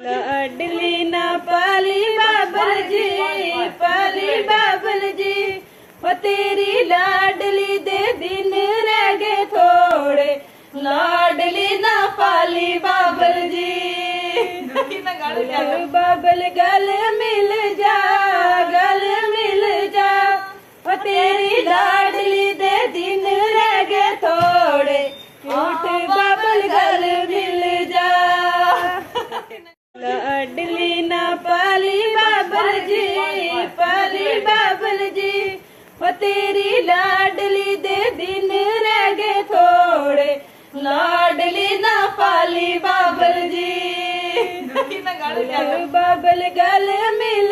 ਲਾਡਲੀ ਨਾ ਪਾਲੀ ਬਾਬਲ ਜੀ ਪਾਲੀ ਬਾਬਲ ਜੀ ਉਹ ਤੇਰੀ ਲਾਡਲੀ ਦੇ ਦਿਨ ਰਹਿ ਗਏ ਥੋੜੇ। ਲਾਡਲੀ ਨਾ ਪਾਲੀ ਬਾਬਲ ਜੀ ਗਲ ਬਾਬਲ ਗਲ ਮਿਲ ਜਾ, ਗਲ ਮਿਲ ਜਾ। ਉਹ ਤੇਰੀ ਲਾਡਲੀ ਦੇ ਦਿਨ ਰਹਿ ਗਏ ਥੋੜੇ। ਲਾਡਲੀ ਨਾ ਪਾਲੀ ਬਾਬਲ ਜੀ ਪਾਲੀ ਬਾਬਲ ਜੀ ਉਹ ਤੇਰੀ ਲਾਡਲੀ ਦੇ ਦਿਨ ਰਹਿ ਗਏ ਥੋੜੇ। ਲਾਡਲੀ ਨਾ ਪਾਲੀ ਬਾਬਲ ਜੀ ਬਾਬਲ ਗਲ ਮਿਲ